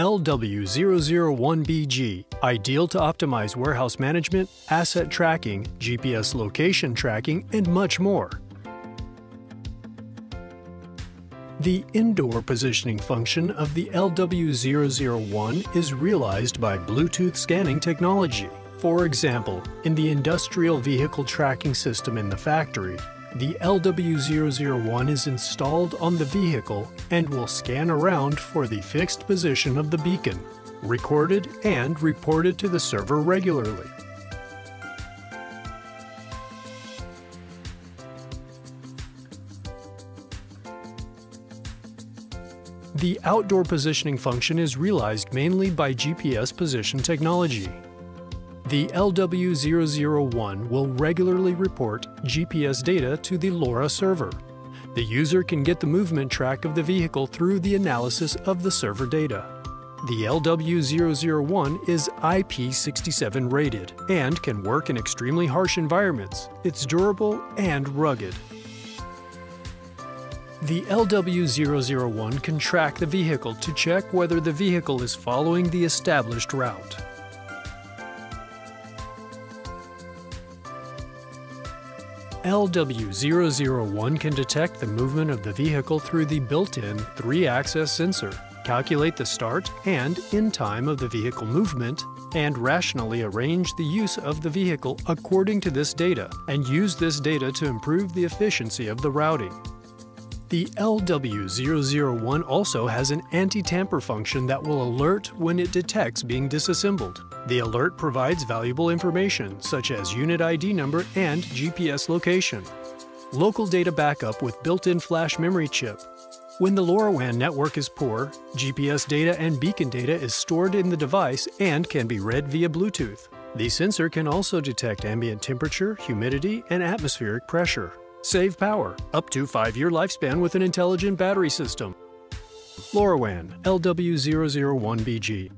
LW001BG, ideal to optimize warehouse management, asset tracking, GPS location tracking, and much more. The indoor positioning function of the LW001 is realized by Bluetooth scanning technology. For example, in the industrial vehicle tracking system in the factory, the LW001 is installed on the vehicle and will scan around for the fixed position of the beacon, recorded and reported to the server regularly. The outdoor positioning function is realized mainly by GPS position technology. The LW001 will regularly report GPS data to the LoRa server. The user can get the movement track of the vehicle through the analysis of the server data. The LW001 is IP67 rated and can work in extremely harsh environments. It's durable and rugged. The LW001 can track the vehicle to check whether the vehicle is following the established route. LW001 can detect the movement of the vehicle through the built-in 3-axis sensor, calculate the start and end time of the vehicle movement, and rationally arrange the use of the vehicle according to this data, and use this data to improve the efficiency of the routing. The LW001 also has an anti-tamper function that will alert when it detects being disassembled. The alert provides valuable information such as unit ID number and GPS location. Local data backup with built-in flash memory chip. When the LoRaWAN network is poor, GPS data and beacon data is stored in the device and can be read via Bluetooth. The sensor can also detect ambient temperature, humidity, and atmospheric pressure. Save power, up to 5-year lifespan with an intelligent battery system. LoRaWAN LW001BG